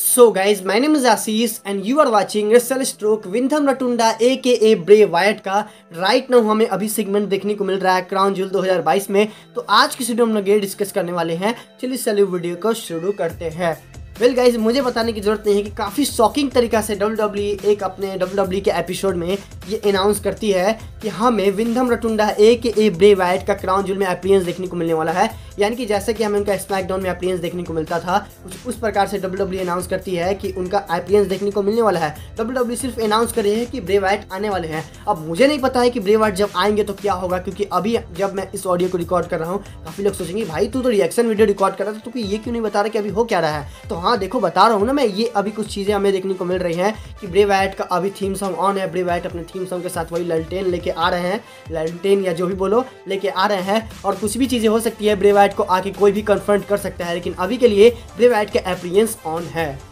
So guys my name and you are watching wrestle stroke Windham Rotunda a k a Bray वायट का। Right now हमें अभी segment देखने को मिल रहा है क्राउन जूल 2022 में। तो आज की वीडियो हम लोग ये डिस्कस करने वाले हैं। चलिए चलिए वीडियो को शुरू करते हैं। वेल गाइज़ मुझे बताने की ज़रूरत नहीं है कि काफ़ी शॉकिंग तरीका से डब्ल्यू डब्ल्यू एक अपने डब्ल्यू डब्ल्यू के एपिसोड में ये अनाउंस करती है कि हमें Windham Rotunda a k a Bray Wyatt का क्राउन जूल में अपियंस देखने को मिलने वाला है। यानी कि जैसे कि हमें उनका स्मैकडाउन में अपियंस देखने को मिलता था उस, उस प्रकार से डब्ल्यू डब्ल्यू अनाउंस करती है कि उनका अपियंस देखने को मिलने वाला है। डब्ल्यू डब्ल्यू सिर्फ़ अनाउंस कर रही है कि ब्रे वाइट आने वाले हैं। अब मुझे नहीं पता है कि ब्रे वाइट जब आएँगे तो क्या होगा क्योंकि अभी जब मैं इस ऑडियो को रिकॉर्ड कर रहा हूँ काफ़ी लोग सोचेंगे भाई तू तो रिएक्शन वीडियो रिकॉर्ड कर रहा था तो ये क्यों नहीं बता रहा कि अभी हो क्या रहा है? तो हाँ देखो, बता रहा हूँ ना मैं, ये अभी कुछ चीज़ें हमें देखने को मिल रही हैं कि ब्रे वाइट का अभी थीम सॉन्ग ऑन है। ब्रे वाइट अपने थीम सॉन्ग के साथ वही ललटेन लेके आ रहे हैं। ललटेन या जो भी बोलो, लेके आ रहे हैं। और कुछ भी चीज़ें हो सकती है ब्रे वाइट को आके कोई भी कन्फ्रंट कर सकता है, लेकिन अभी के लिए ब्रे वाइट का एप्रियंस ऑन है।